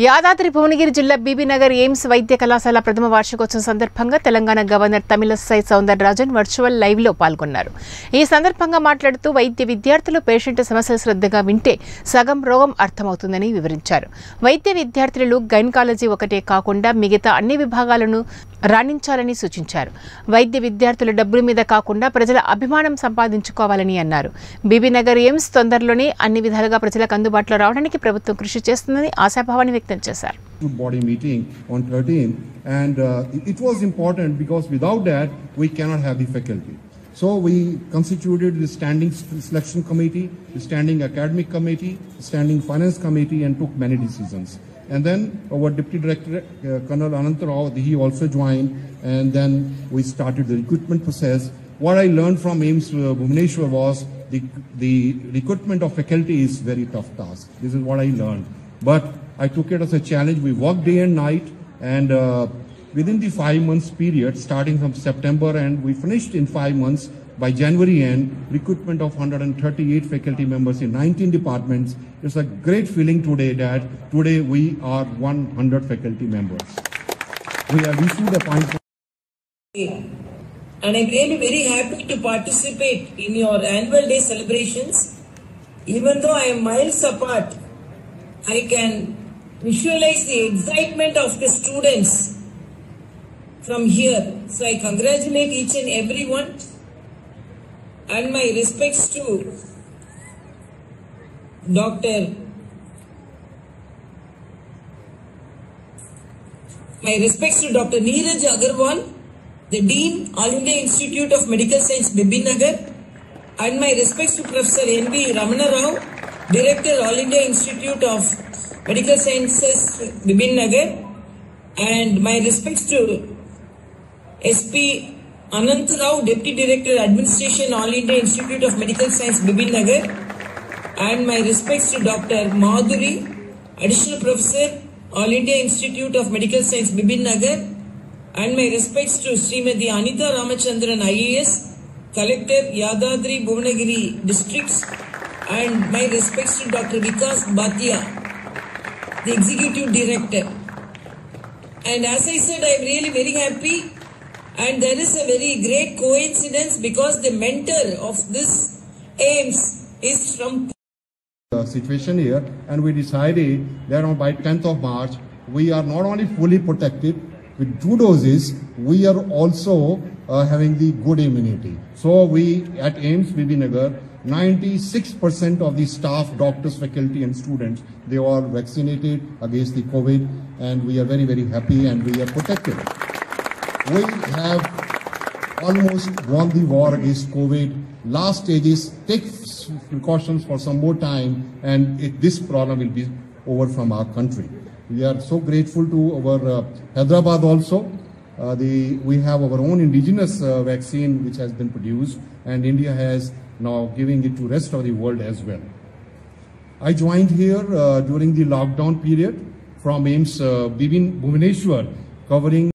యాదాద్రి భువనగిరి జిల్లా బీబీనగర్ ఎయిమ్స్ వైద్య కళాశాల ప్రథమ వార్షికోత్సవం సందర్భంగా తెలంగాణ గవర్నర్ తమిళసై సౌందరరాజన్ వర్చువల్ లైవ్లో పాల్గొన్నారు. ఈ సందర్భంగా మాట్లాడుతూ వైద్య విద్యార్థులు పేషెంట్ సమస్యలు శ్రద్ధగా వింటే సగం రోగం అర్థమవుతుందని వివరించారు. వైద్య విద్యార్థులు గైనకాలజీ ఒకటే కాకుండా మిగతా అన్ని విభాగాలను రాణించాలని సూచించారు వైద్య విద్యార్థుల డబ్బుల మీద కాకుండా ప్రజల అభిమానం సంపాదించుకోవాలని అన్నారు బీబీనగర్ ఎయిమ్స్ తొందరలోనే అన్ని విధాలుగా ప్రజలకు అందుబాటులో రావడానికి ప్రభుత్వం కృషి చేస్తుందని ఆశాభావాన్ని వ్యక్తం చేశారు good body meeting on 13th and uh, it- it was important because without that we cannot have the faculty so we constituted the standing s- selection committee the standing academic committee the standing finance committee and took many decisions and then our deputy director uh, colonel anant rao he also joined and then we started the recruitment process what i learned from AIIMS uh, was the, the recruitment of faculty is very tough task this is what i learned but I took it as a challenge. We worked day and night, and uh, within the five months period, starting from September, and we finished in five months. By January end, recruitment of 138 faculty members in 19 departments. It's a great feeling today that today we are 100 faculty members. We have issued a point. and I'm really very happy to participate in your annual day celebrations. Even though I am miles apart, I can visualize the excitement of the students from here. So I congratulate each and everyone and my respects to Dr. My respects to Dr. Neeraj Agarwal, the Dean, All India Institute of Medical Science, Bibinagar, and my respects to Professor N.B. Ramana Rao, Director, All India Institute of Medical Sciences, Bibinagar, and my respects to SP Anant Rao, Deputy Director, Administration, All India Institute of Medical Science, Bibinagar, and my respects to Dr. Madhuri, Additional Professor, All India Institute of Medical Science, Bibin Nagar, and my respects to Srimati Anita Ramachandran IAS, Collector, Yadadri, Bhuvanagiri Districts, and my respects to Dr. Vikas Bhatia, the Executive Director. And as I said, I am really very happy. And there is a very great coincidence because the mentor of this AIIMS is from the situation here and we decided that on by 10th of March we are not only fully protected with two doses we are also uh, having the good immunity. So we at AIIMS Bibinagar 96% of the staff doctors faculty and students they are vaccinated against the covid and we are very very happy and we are protected we have almost won the war against COVID. Last stage is take precautions for some more time, and it, this problem will be over from our country. We are so grateful to our uh, Hyderabad also. Uh, the, we have our own indigenous uh, vaccine which has been produced, and India has now giving it to rest of the world as well. I joined here uh, during the lockdown period from AIIMS uh, Bhubaneswar, covering